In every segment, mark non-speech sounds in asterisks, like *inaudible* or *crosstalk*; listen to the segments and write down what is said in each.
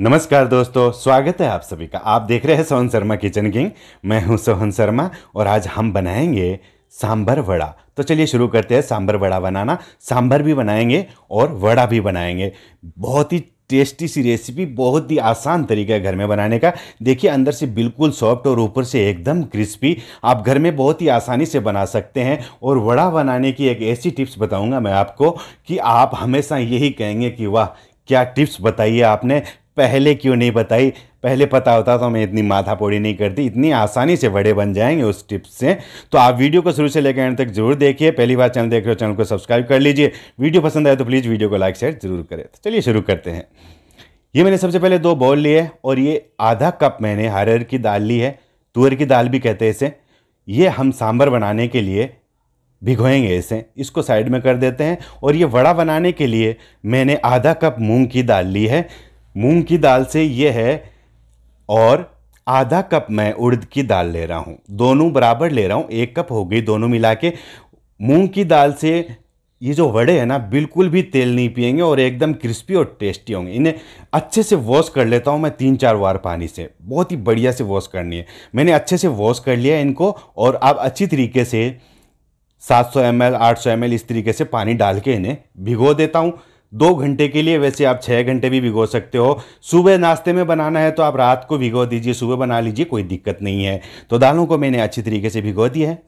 नमस्कार दोस्तों, स्वागत है आप सभी का। आप देख रहे हैं सोहन शर्मा किचन किंग। मैं हूँ सोहन शर्मा और आज हम बनाएँगे सांभर वड़ा। तो चलिए शुरू करते हैं सांभर वड़ा बनाना। सांभर भी बनाएँगे और वड़ा भी बनाएँगे। बहुत ही टेस्टी सी रेसिपी बहुत ही आसान तरीका है घर में बनाने का। देखिए, अंदर से बिल्कुल सॉफ्ट और ऊपर से एकदम क्रिस्पी आप घर में बहुत ही आसानी से बना सकते हैं और वड़ा बनाने की एक ऐसी टिप्स बताऊँगा मैं आपको कि आप हमेशा यही कहेंगे कि वाह, क्या टिप्स बताइए आपने? पहले क्यों नहीं बताई? पहले पता होता तो मैं इतनी माथा पोड़ी नहीं करती, इतनी आसानी से बड़े बन जाएँगे उस टिप्स से। तो आप वीडियो को शुरू से लेकर एंड तक ज़रूर देखिए। पहली बार चैनल देख रहे हो, चैनल को सब्सक्राइब कर लीजिए। वीडियो पसंद आए तो प्लीज़ वीडियो को लाइक, शेयर ज़रूर करें। तो चलिए शुरू करते हैं। ये मैंने सबसे पहले दो बॉल लिए और ये आधा कप मैंने हरहर की दाल ली है। तुअर की दाल भी कहते हैं इसे। ये हम सांभर बनाने के लिए भिगोएँगे इसे। इसको साइड में कर देते हैं और ये वड़ा बनाने के लिए मैंने आधा कप मूंग की दाल ली है। मूंग की दाल से ये है और आधा कप मैं उड़द की दाल ले रहा हूँ। दोनों बराबर ले रहा हूँ, एक कप हो गई दोनों मिला के। मूँग की दाल से ये जो वड़े हैं ना, बिल्कुल भी तेल नहीं पिएँगे और एकदम क्रिस्पी और टेस्टी होंगे। इन्हें अच्छे से वॉश कर लेता हूँ मैं तीन चार बार पानी से। बहुत ही बढ़िया से वॉश करनी है। मैंने अच्छे से वॉश कर लिया इनको और अब अच्छी तरीके से 700 सौ एम एल, आठ इस तरीके से पानी डाल के इन्हें भिगो देता हूँ। दो घंटे के लिए वैसे आप छः घंटे भी भिगो सकते हो। सुबह नाश्ते में बनाना है तो आप रात को भिगो दीजिए, सुबह बना लीजिए, कोई दिक्कत नहीं है। तो दालों को मैंने अच्छी तरीके से भिगो दिया है।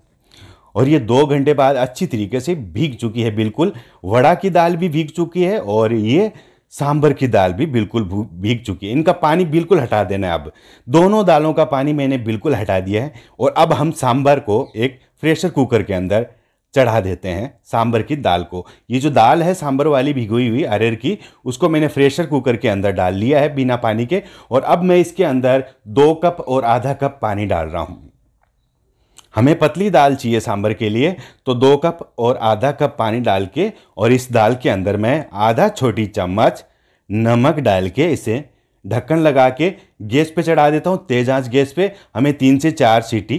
और ये दो घंटे बाद अच्छी तरीके से भीग चुकी है बिल्कुल। वड़ा की दाल भी भीग चुकी है और ये सांभर की दाल भी बिल्कुल भीग चुकी है। इनका पानी बिल्कुल हटा देना है अब। दोनों दालों का पानी मैंने बिल्कुल हटा दिया है। और अब हम सांभर को एक प्रेशर कुकर के अंदर चढ़ा देते हैं सांभर की दाल को। ये जो दाल है सांभर वाली भिगोई हुई अरेर की, उसको मैंने प्रेशर कुकर के अंदर डाल लिया है बिना पानी के और अब मैं इसके अंदर दो कप और आधा कप पानी डाल रहा हूँ। हमें पतली दाल चाहिए सांभर के लिए तो दो कप और आधा कप पानी डाल के और इस दाल के अंदर मैं आधा छोटी चम्मच नमक डाल के इसे ढक्कन लगा के गैस पे चढ़ा देता हूँ। तेज आँच गैस पे हमें तीन से चार सीटी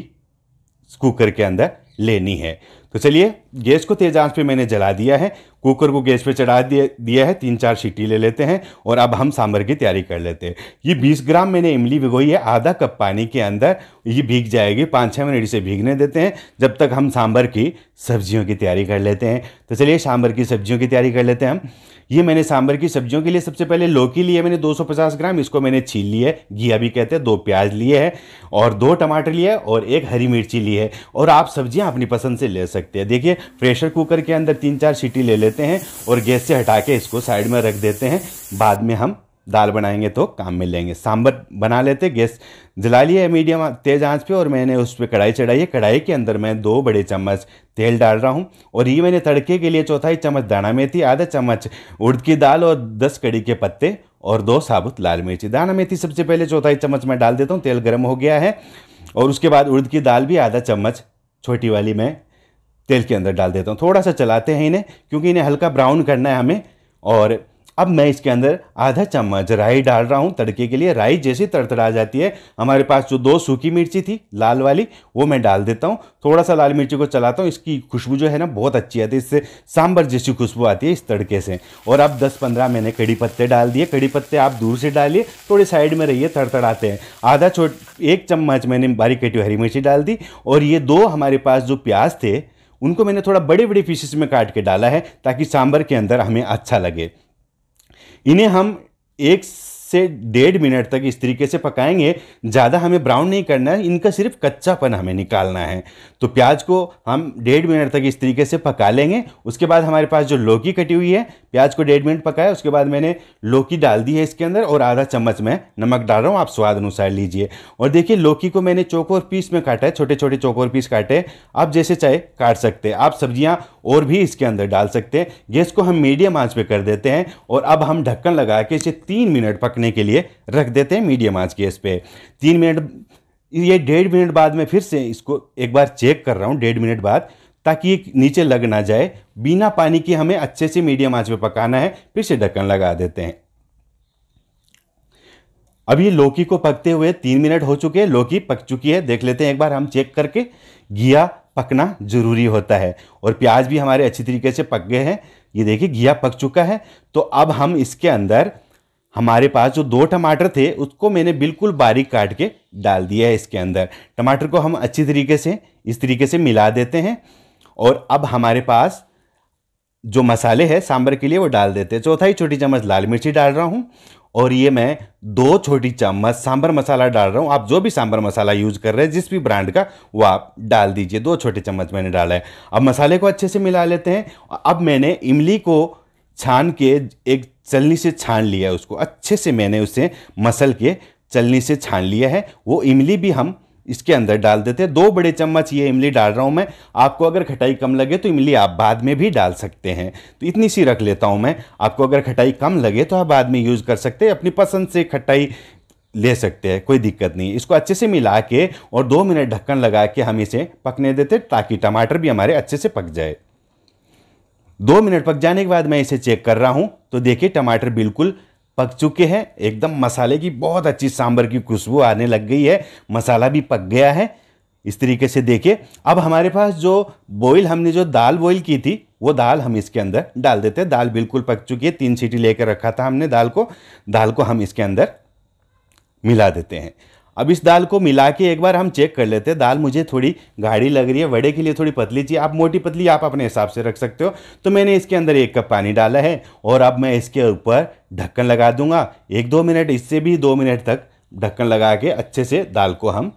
कुकर के अंदर लेनी है। तो चलिए गैस को तेज आँच पे मैंने जला दिया है, कुकर को गैस पे चढ़ा दिया दिया है, तीन चार सीटी ले लेते हैं और अब हम सांभर की तैयारी कर लेते हैं। ये 20 ग्राम मैंने इमली भिगोई है, आधा कप पानी के अंदर ये भीग जाएगी, पाँच छः मिनट इसे भीगने देते हैं। जब तक हम सांभर की सब्जियों की तैयारी कर लेते हैं। तो चलिए सांभर की सब्जियों की तैयारी कर लेते हैं हम। ये मैंने सांभर की सब्जियों के लिए सबसे पहले लौकी लिए, मैंने 250 ग्राम, इसको मैंने छील लिया है, घिया भी कहते हैं, दो प्याज लिए है और दो टमाटर लिए और एक हरी मिर्ची ली है। और आप सब्ज़ियाँ अपनी पसंद से ले सकते हैं। देखिए प्रेशर कुकर के अंदर तीन चार सीटी ले लेते हैं और गैस से हटा के इसको साइड में रख देते हैं। बाद में हम दाल बनाएँगे तो काम में लेंगे। सांबर बना लेते, गैस जला लिया है मीडियम तेज़ आँच पे और मैंने उस पर कढ़ाई चढ़ाई है। कढ़ाई के अंदर मैं दो बड़े चम्मच तेल डाल रहा हूँ और ये मैंने तड़के के लिए चौथाई चम्मच दाना मेथी, आधा चम्मच उड़द की दाल और दस कड़ी के पत्ते और दो साबुत लाल मिर्ची। दाना मेथी सबसे पहले चौथाई चम्मच मैं डाल देता हूँ, तेल गर्म हो गया है और उसके बाद उड़द की दाल भी आधा चम्मच छोटी वाली मैं तेल के अंदर डाल देता हूँ। थोड़ा सा चलाते हैं इन्हें, क्योंकि इन्हें हल्का ब्राउन करना है हमें। और अब मैं इसके अंदर आधा चम्मच राई डाल रहा हूँ तड़के के लिए। राई जैसे तड़तड़ा जाती है, हमारे पास जो दो सूखी मिर्ची थी, लाल वाली, वो मैं डाल देता हूँ। थोड़ा सा लाल मिर्ची को चलाता हूँ, इसकी खुशबू जो है ना, बहुत अच्छी आती है। इससे सांभर जैसी खुशबू आती है इस तड़के से। और अब दस पंद्रह मैंने कड़ी पत्ते डाल दिए। कड़ी पत्ते आप दूर से डालिए, थोड़े साइड में रहिए, तड़तड़ाते हैं। आधा छोट, एक चम्मच मैंने बारीक कटी हरी मिर्ची डाल दी। और ये दो हमारे पास जो प्याज थे उनको मैंने थोड़ा बड़े बड़े पीसेस में काट के डाला है ताकि सांभर के अंदर हमें अच्छा लगे। इन्हें हम एक से डेढ़ मिनट तक इस तरीके से पकाएँगे, ज़्यादा हमें ब्राउन नहीं करना है, इनका सिर्फ़ कच्चापन हमें निकालना है। तो प्याज को हम डेढ़ मिनट तक इस तरीके से पका लेंगे, उसके बाद हमारे पास जो लौकी कटी हुई है, प्याज को डेढ़ मिनट पकाया, उसके बाद मैंने लौकी डाल दी है इसके अंदर और आधा चम्मच में नमक डाल रहा हूँ, आप स्वाद अनुसार लीजिए। और देखिए, लौकी को मैंने चौकोर पीस में काटा है छोटे छोटे चौकोर पीस काटे आप जैसे चाहे काट सकते हैं, आप सब्ज़ियाँ और भी इसके अंदर डाल सकते हैं। गैस को हम मीडियम आँच पर कर देते हैं और अब हम ढक्कन लगा के इसे तीन मिनट पकने के लिए रख देते हैं मीडियम आँच गैस पे। तीन मिनट, ये डेढ़ मिनट बाद में फिर से इसको एक बार चेक कर रहा हूँ, डेढ़ मिनट बाद, ताकि ये नीचे लग ना जाए। बिना पानी के हमें अच्छे से मीडियम आँच पे पकाना है, फिर से ढक्कन लगा देते हैं। ये लौकी को पकते हुए तीन मिनट हो चुके हैं, लौकी पक चुकी है। देख लेते हैं एक बार हम चेक करके, घिया पकना ज़रूरी होता है। और प्याज भी हमारे अच्छी तरीके से पक गए हैं। ये देखिए, घिया पक चुका है। तो अब हम इसके अंदर हमारे पास जो दो टमाटर थे, उसको मैंने बिल्कुल बारीक काट के डाल दिया है इसके अंदर। टमाटर को हम अच्छी तरीके से, इस तरीके से मिला देते हैं और अब हमारे पास जो मसाले हैं, सांभर के लिए वो डाल देते हैं। चौथाई छोटी चम्मच लाल मिर्ची डाल रहा हूँ और ये मैं दो छोटी चम्मच सांभर मसाला डाल रहा हूँ। आप जो भी सांभर मसाला यूज़ कर रहे हैं, जिस भी ब्रांड का, वो आप डाल दीजिए। दो छोटे चम्मच मैंने डाला है। अब मसाले को अच्छे से मिला लेते हैं। अब मैंने इमली को छान के एक चलनी से छान लिया है उसको। अच्छे से मैंने उसे मसल के चलनी से छान लिया है। वो इमली भी हम इसके अंदर डाल देते हैं। दो बड़े चम्मच ये इमली डाल रहा हूँ मैं। आपको अगर खटाई कम लगे तो इमली आप बाद में भी डाल सकते हैं। तो इतनी सी रख लेता हूँ मैं। आपको अगर खटाई कम लगे तो आप बाद में यूज़ कर सकते हैं। अपनी पसंद से खटाई ले सकते हैं। कोई दिक्कत नहीं। इसको अच्छे से मिला के और दो मिनट ढक्कन लगा के हम इसे पकने देते ताकि टमाटर भी हमारे अच्छे से पक जाए। दो मिनट पक जाने के बाद मैं इसे चेक कर रहा हूँ। तो देखिए, टमाटर बिल्कुल पक चुके हैं। एकदम मसाले की बहुत अच्छी सांभर की खुशबू आने लग गई है। मसाला भी पक गया है। इस तरीके से देखिए, अब हमारे पास जो बॉईल हमने जो दाल बॉईल की थी, वो दाल हम इसके अंदर डाल देते हैं। दाल बिल्कुल पक चुकी है। तीन सीटी लेकर रखा था हमने दाल को। दाल को हम इसके अंदर मिला देते हैं। अब इस दाल को मिला के एक बार हम चेक कर लेते हैं। दाल मुझे थोड़ी गाढ़ी लग रही है, वड़े के लिए थोड़ी पतली चाहिए। आप मोटी पतली आप अपने हिसाब से रख सकते हो। तो मैंने इसके अंदर एक कप पानी डाला है और अब मैं इसके ऊपर ढक्कन लगा दूँगा। एक दो मिनट, इससे भी दो मिनट तक ढक्कन लगा के अच्छे से दाल को हम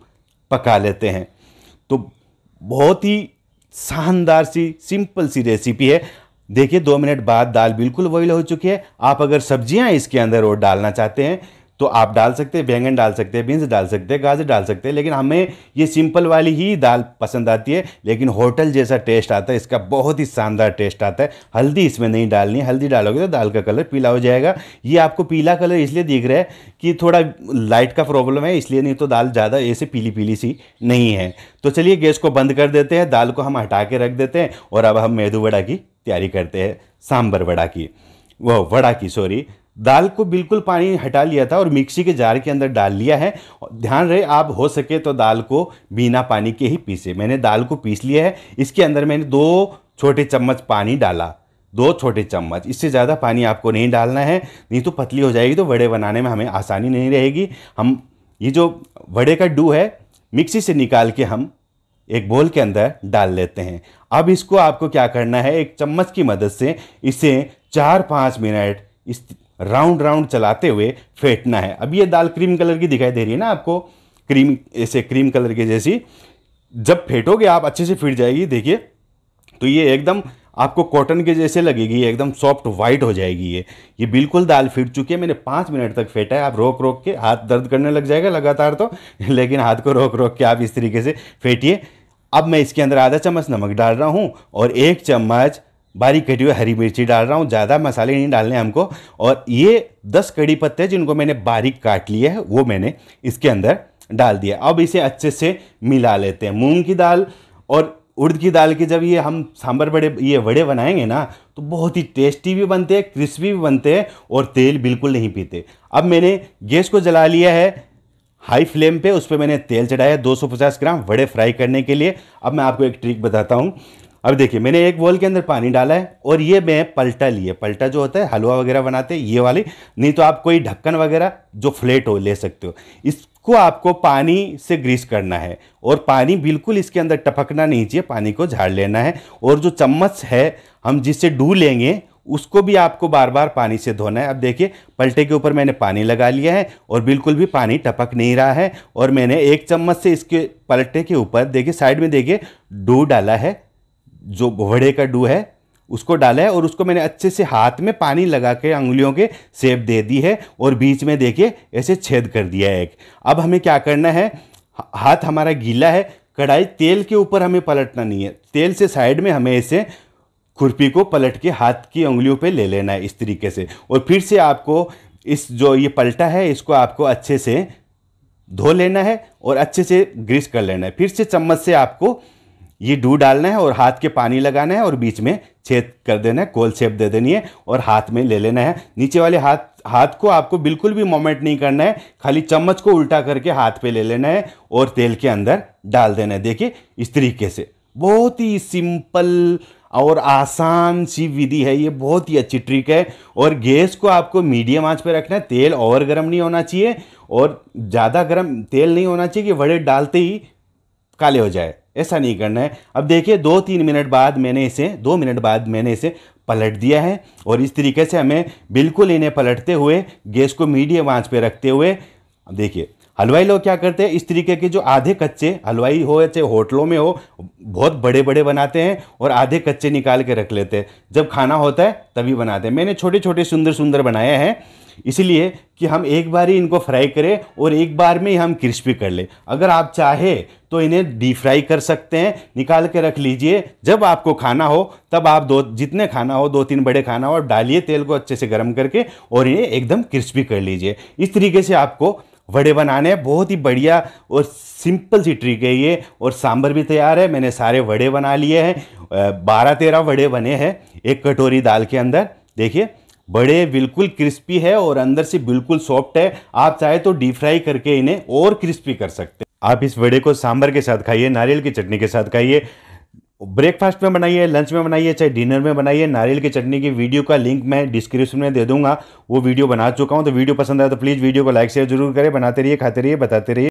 पका लेते हैं। तो बहुत ही शानदार सी, सिंपल सी रेसिपी है। देखिए, दो मिनट बाद दाल बिल्कुल बॉईल हो चुकी है। आप अगर सब्ज़ियाँ इसके अंदर और डालना चाहते हैं तो आप डाल सकते हैं, बैंगन डाल सकते हैं, बीन्स डाल सकते हैं, गाजर डाल सकते हैं, लेकिन हमें ये सिंपल वाली ही दाल पसंद आती है, लेकिन होटल जैसा टेस्ट आता है, इसका बहुत ही शानदार टेस्ट आता है। हल्दी इसमें नहीं डालनी हल्दी डालोगे तो दाल का कलर पीला हो जाएगा। ये आपको पीला कलर इसलिए दिख रहा है कि थोड़ा लाइट का प्रॉब्लम है, इसलिए नहीं तो दाल ज़्यादा ऐसे पीली पीली सी नहीं है। तो चलिए गैस को बंद कर देते हैं, दाल को हम हटा के रख देते हैं, और अब हम मेदू वड़ा की तैयारी करते हैं, सांबर वड़ा की, वो वड़ा की, सॉरी दाल को बिल्कुल पानी हटा लिया था और मिक्सी के जार के अंदर डाल लिया है। ध्यान रहे, आप हो सके तो दाल को बिना पानी के ही पीसे। मैंने दाल को पीस लिया है, इसके अंदर मैंने दो छोटे चम्मच पानी डाला। दो छोटे चम्मच, इससे ज़्यादा पानी आपको नहीं डालना है, नहीं तो पतली हो जाएगी तो वड़े बनाने में हमें आसानी नहीं रहेगी। हम, ये जो वड़े का डू है, मिक्सी से निकाल के हम एक बोल के अंदर डाल लेते हैं। अब इसको आपको क्या करना है, एक चम्मच की मदद से इसे चार पाँच मिनट इस राउंड राउंड चलाते हुए फेंटना है। अब ये दाल क्रीम कलर की दिखाई दे रही है ना आपको? क्रीम, ऐसे क्रीम कलर की जैसी। जब फेंटोगे आप, अच्छे से फिट जाएगी, देखिए। तो ये एकदम आपको कॉटन के जैसे लगेगी, एकदम सॉफ्ट वाइट हो जाएगी ये। ये बिल्कुल दाल फिट चुकी है। मैंने पाँच मिनट तक फेंटा है। आप रोक रोक के हाथ दर्द करने लग जाएगा लगातार तो। *laughs* लेकिन हाथ को रोक रोक के आप इस तरीके से फेंटिए। अब मैं इसके अंदर आधा चम्मच नमक डाल रहा हूँ और एक चम्मच बारीक कटी हुई हरी मिर्ची डाल रहा हूँ, ज़्यादा मसाले नहीं डालने हमको। और ये दस कड़ी पत्ते जिनको मैंने बारीक काट लिए है, वो मैंने इसके अंदर डाल दिया। अब इसे अच्छे से मिला लेते हैं। मूंग की दाल और उड़द की दाल की जब ये हम सांभर बड़े, ये वड़े बनाएँगे ना तो बहुत ही टेस्टी भी बनते हैं, क्रिस्पी भी बनते हैं और तेल बिल्कुल नहीं पीते। अब मैंने गैस को जला लिया है, हाई फ्लेम पे, उस पर मैंने तेल चढ़ाया 250 ग्राम वड़े फ्राई करने के लिए। अब मैं आपको एक ट्रिक बताता हूँ। अब देखिए, मैंने एक बॉल के अंदर पानी डाला है और ये मैं पलटा लिए। पलटा जो होता है, हलवा वगैरह बनाते हैं, ये वाली। नहीं तो आप कोई ढक्कन वगैरह जो फ्लेट हो, ले सकते हो। इसको आपको पानी से ग्रीस करना है और पानी बिल्कुल इसके अंदर टपकना नहीं चाहिए, पानी को झाड़ लेना है। और जो चम्मच है, हम जिससे डू लेंगे, उसको भी आपको बार बार पानी से धोना है। अब देखिए, पलटे के ऊपर मैंने पानी लगा लिया है और बिल्कुल भी पानी टपक नहीं रहा है। और मैंने एक चम्मच से इसके पलटे के ऊपर, देखिए, साइड में देखिए, डू डाला है। जो वड़े का डू है, उसको डाला है और उसको मैंने अच्छे से हाथ में पानी लगा के उंगलियों के सेप दे दी है और बीच में देखिए, ऐसे छेद कर दिया है एक। अब हमें क्या करना है? हाथ हमारा गीला है, कढ़ाई तेल के ऊपर हमें पलटना नहीं है। तेल से साइड में हमें ऐसे खुरपी को पलट के हाथ की उंगलियों पे ले लेना है इस तरीके से। और फिर से आपको इस जो ये पलटा है, इसको आपको अच्छे से धो लेना है और अच्छे से ग्रीस कर लेना है। फिर से चम्मच से आपको ये डू डालना है और हाथ के पानी लगाना है और बीच में छेद कर देना है, कोल शेप दे देनी है और हाथ में ले लेना है। नीचे वाले हाथ हाथ को आपको बिल्कुल भी मोमेंट नहीं करना है, खाली चम्मच को उल्टा करके हाथ पे ले लेना है और तेल के अंदर डाल देना है। देखिए, इस तरीके से। बहुत ही सिंपल और आसान सी विधि है, ये बहुत ही अच्छी ट्रिक है और गैस को आपको मीडियम आँच पे रखना है। तेल और गर्म नहीं होना चाहिए और ज़्यादा गर्म तेल नहीं होना चाहिए कि वड़े डालते ही काले हो जाए। ऐसा नहीं करना है। अब देखिए, दो तीन मिनट बाद मैंने इसे, दो मिनट बाद मैंने इसे पलट दिया है और इस तरीके से हमें बिल्कुल इन्हें पलटते हुए, गैस को मीडियम आँच पे रखते हुए देखिए, हलवाई लोग क्या करते हैं? इस तरीके के जो आधे कच्चे हलवाई हो चाहे होटलों में हो, बहुत बड़े बड़े बनाते हैं और आधे कच्चे निकाल के रख लेते हैं। जब खाना होता है, तभी बनाते हैं। मैंने छोटे छोटे सुंदर सुंदर बनाए हैं। इसलिए कि हम एक बार ही इनको फ्राई करें और एक बार में ही हम क्रिस्पी कर लें। अगर आप चाहे तो इन्हें डीप फ्राई कर सकते हैं। निकाल के रख लीजिए। जब आपको खाना हो, तब आप दो, जितने खाना हो दो तीन बड़े खाना हो, डालिए तेल को अच्छे से गर्म करके और इन्हें एकदम क्रिस्पी कर लीजिए। इस तरीके से आपको वड़े बनाने हैं। बहुत ही बढ़िया और सिंपल सी ट्रिक है ये। और सांभर भी तैयार है। मैंने सारे वड़े बना लिए हैं। बारह तेरह वड़े बने हैं एक कटोरी दाल के अंदर। देखिए बड़े, बिल्कुल क्रिस्पी है और अंदर से बिल्कुल सॉफ्ट है। आप चाहे तो डीप फ्राई करके इन्हें और क्रिस्पी कर सकते हैं। आप इस वड़े को सांभर के साथ खाइए, नारियल की चटनी के साथ खाइए। ब्रेकफास्ट में बनाइए, लंच में बनाइए, चाहे डिनर में बनाइए, नारियल की चटनी की वीडियो का लिंक मैं डिस्क्रिप्शन में दे दूँगा। वो वीडियो बना चुका हूँ तो वीडियो पसंद आया तो प्लीज़ वीडियो को लाइक, शेयर ज़रूर करें, बनाते रहिए, खाते रहिए, बताते रहिए।